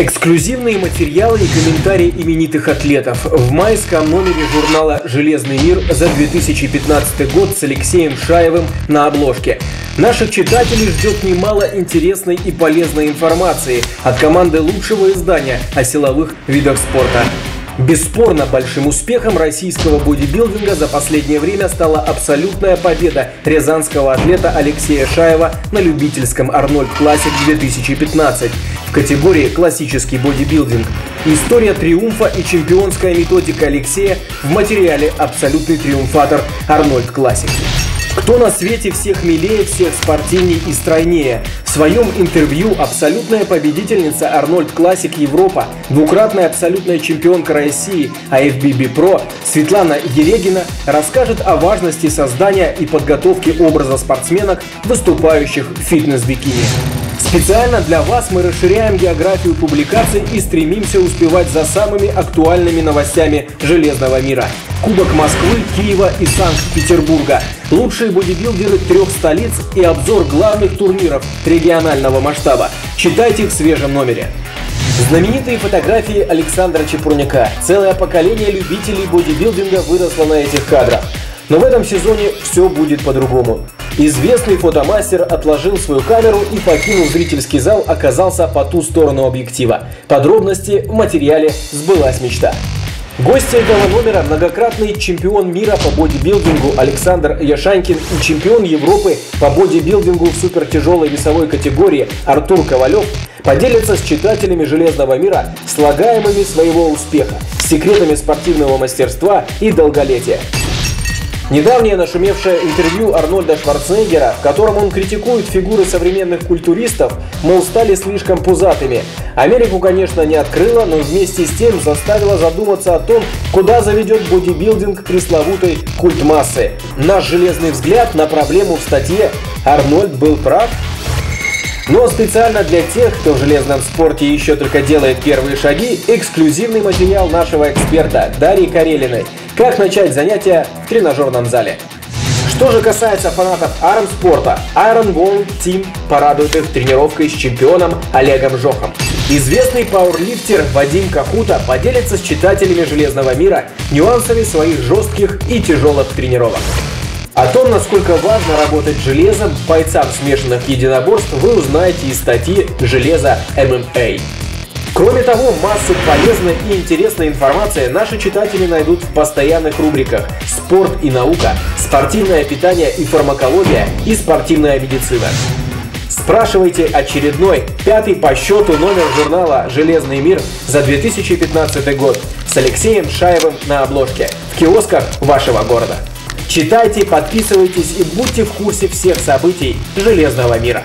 Эксклюзивные материалы и комментарии именитых атлетов в майском номере журнала «Железный мир» за 2015 год с Алексеем Шаевым на обложке. Наших читателей ждет немало интересной и полезной информации от команды лучшего издания о силовых видах спорта. Бесспорно, большим успехом российского бодибилдинга за последнее время стала абсолютная победа рязанского атлета Алексея Шаева на любительском Арнольд Классик 2015 в категории «Классический бодибилдинг». История триумфа и чемпионская методика Алексея в материале «Абсолютный триумфатор Арнольд Классик». Кто на свете всех милее, всех спортивней и стройнее? В своем интервью абсолютная победительница Арнольд Классик Европа, двукратная абсолютная чемпионка России IFBB Pro Светлана Ерегина расскажет о важности создания и подготовки образа спортсменок, выступающих в фитнес-бикини. Специально для вас мы расширяем географию публикаций и стремимся успевать за самыми актуальными новостями железного мира. Кубок Москвы, Киева и Санкт-Петербурга. Лучшие бодибилдеры трех столиц и обзор главных турниров регионального масштаба. Читайте в свежем номере. Знаменитые фотографии Александра Чепурняка. Целое поколение любителей бодибилдинга выросло на этих кадрах. Но в этом сезоне все будет по-другому. Известный фотомастер отложил свою камеру и, покинув зрительский зал, оказался по ту сторону объектива. Подробности в материале «Сбылась мечта». Гости этого номера – многократный чемпион мира по бодибилдингу Александр Яшанькин и чемпион Европы по бодибилдингу в супертяжелой весовой категории Артур Ковалев поделятся с читателями «Железного мира» слагаемыми своего успеха, секретами спортивного мастерства и долголетия. Недавнее нашумевшее интервью Арнольда Шварценеггера, в котором он критикует фигуры современных культуристов, мол, стали слишком пузатыми. Америку, конечно, не открыла, но вместе с тем заставила задуматься о том, куда заведет бодибилдинг пресловутой культ массы. Наш железный взгляд на проблему в статье «Арнольд был прав?» Но специально для тех, кто в железном спорте еще только делает первые шаги, эксклюзивный материал нашего эксперта Дарьи Карелиной – как начать занятия в тренажерном зале? Что же касается фанатов армспорта, Iron Wall Team порадует их тренировкой с чемпионом Олегом Жохом. Известный пауэрлифтер Вадим Кахута поделится с читателями «Железного мира» нюансами своих жестких и тяжелых тренировок. О том, насколько важно работать железом бойцам смешанных единоборств, вы узнаете из статьи «Железо ММА». Кроме того, массу полезной и интересной информации наши читатели найдут в постоянных рубриках «Спорт и наука», «Спортивное питание и фармакология» и «Спортивная медицина». Спрашивайте очередной, пятый по счету номер журнала «Железный мир» за 2015 год с Алексеем Шаевым на обложке в киосках вашего города. Читайте, подписывайтесь и будьте в курсе всех событий «Железного мира».